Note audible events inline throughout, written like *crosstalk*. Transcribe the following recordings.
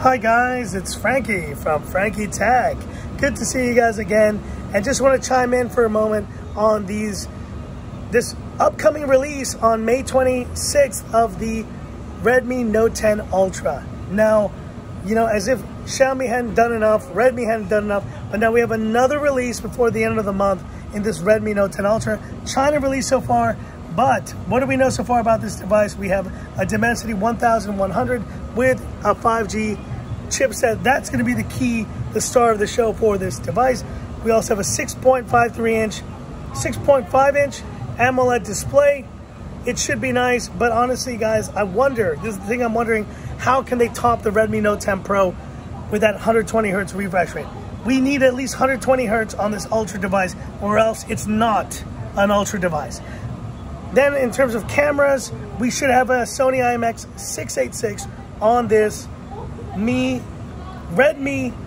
Hi guys, it's Frankie from Frankie Tech. Good to see you guys again and just want to chime in for a moment on these this upcoming release on May 26th of the Redmi Note 10 Ultra. Now, you know, as if Xiaomi hadn't done enough, Redmi hadn't done enough, but now we have another release before the end of the month in this Redmi Note 10 Ultra. China release so far, but what do we know so far about this device? We have a Dimensity 1100 with a 5G chipset. That's going to be the key, the star of the show for this device. We also have a 6.53 inch, 6.5 inch AMOLED display. It should be nice, but honestly, guys, I wonder, this is the thing I'm wondering, how can they top the Redmi Note 10 Pro with that 120 hertz refresh rate? We need at least 120 hertz on this Ultra device, or else it's not an Ultra device. Then in terms of cameras, we should have a Sony IMX686 on this Mi, Redmi. *laughs*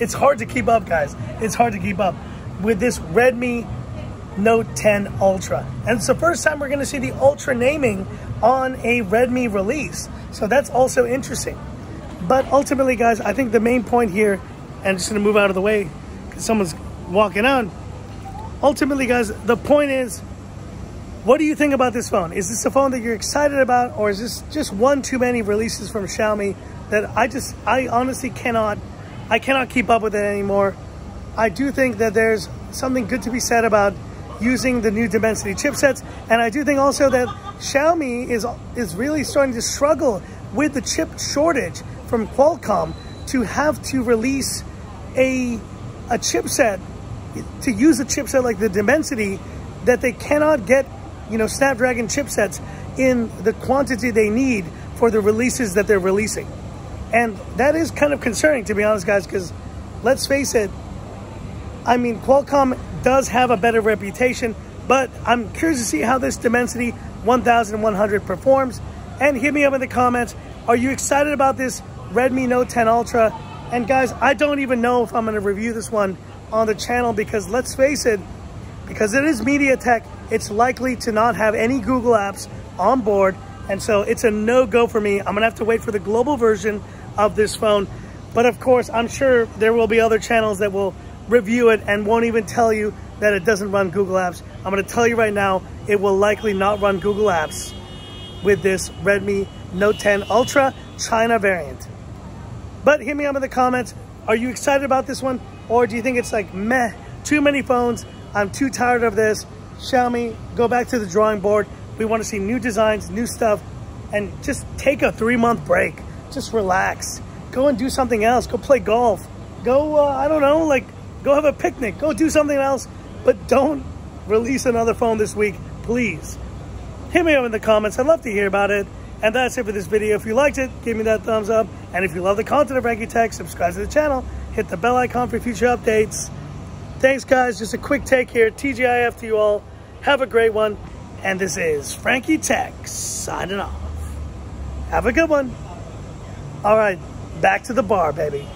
It's hard to keep up, guys. It's hard to keep up with this Redmi Note 10 Ultra. And it's the first time we're to see the Ultra naming on a Redmi release. So that's also interesting. But ultimately, guys, I think the main point here, and just to move out of the way because someone's walking on. Ultimately, guys, the point is, what do you think about this phone? Is this a phone that you're excited about, or is this just one too many releases from Xiaomi that I just, I honestly cannot, I cannot keep up with it anymore. I do think that there's something good to be said about using the new Dimensity chipsets. And I do think also that Xiaomi is, is really starting to struggle with the chip shortage from Qualcomm to have to release a, a chipset, to use a chipset like the Dimensity that they cannot get, you know, Snapdragon chipsets in the quantity they need for the releases that they're releasing. And that is kind of concerning, to be honest, guys, because let's face it, I mean, Qualcomm does have a better reputation, but I'm curious to see how this Dimensity 1100 performs. And hit me up in the comments. Are you excited about this Redmi Note 10 Ultra? And guys, I don't even know if I'm going to review this one on the channel because let's face it, because it is MediaTek, it's likely to not have any Google apps on board. And so it's a no-go for me. I'm to have to wait for the global version of this phone. But of course, I'm sure there will be other channels that will review it and won't even tell you that it doesn't run Google Apps. I'm to tell you right now, it will likely not run Google Apps with this Redmi Note 10 Ultra China variant. But hit me up in the comments. Are you excited about this one? Or do you think it's like, meh, too many phones. I'm too tired of this. Xiaomi, go back to the drawing board. We want to see new designs, new stuff, and just take a three month break. Just relax. Go and do something else. Go play golf. Go, uh, I don't know, like Go have a picnic. Go do something else. But don't release another phone this week, please. Hit me up in the comments. I'd love to hear about it. And that's it for this video. If you liked it, give me that thumbs up. And if you love the content of Frankie Tech, subscribe to the channel. Hit the bell icon for future updates. Thanks, guys. Just a quick take here. TGIF to you all. Have a great one. And this is Frankie Tech signing off. Have a good one. All right, back to the bar, baby.